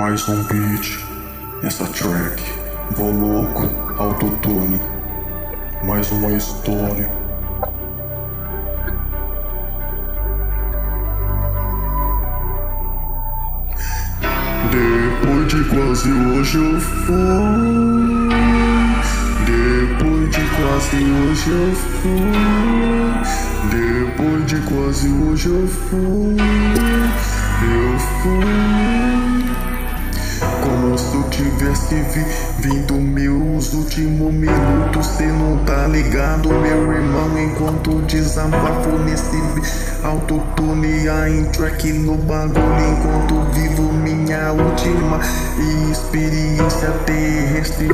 Mais um beat nessa track. Vou louco, autotune. Mais uma história. Depois de quase hoje eu fui. Depois de quase hoje eu fui. Depois de quase hoje eu fui. Eu fui. Tivesse vivido meus últimos minutos. Cê não tá ligado, meu irmão. Enquanto desabafo nesse autotune, em track no bagulho. Enquanto vivo minha última experiência terrestre.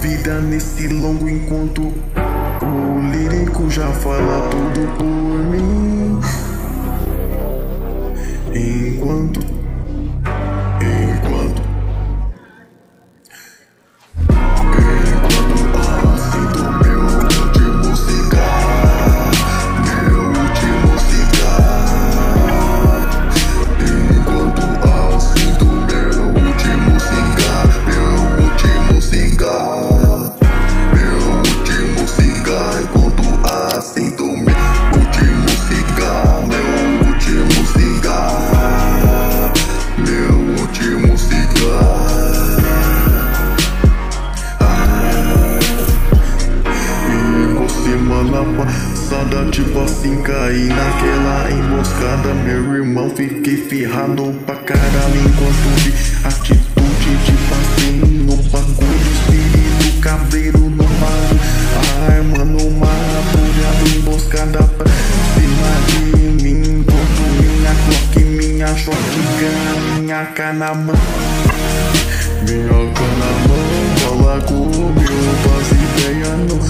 Vida nesse longo enquanto o lírico já fala tudo por mim. Enquanto. Semana passada, tipo assim, caí naquela emboscada. Meu irmão, fiquei ferrado pra caralho. Enquanto vi atitude, tipo assim, no bagulho. Espírito cabreiro no barro, armando uma apurada emboscada pra cima de mim. Enquanto minha Glock, minha shotgun, minha cana mão. Minha cana mão, fala comigo, faz ideia não,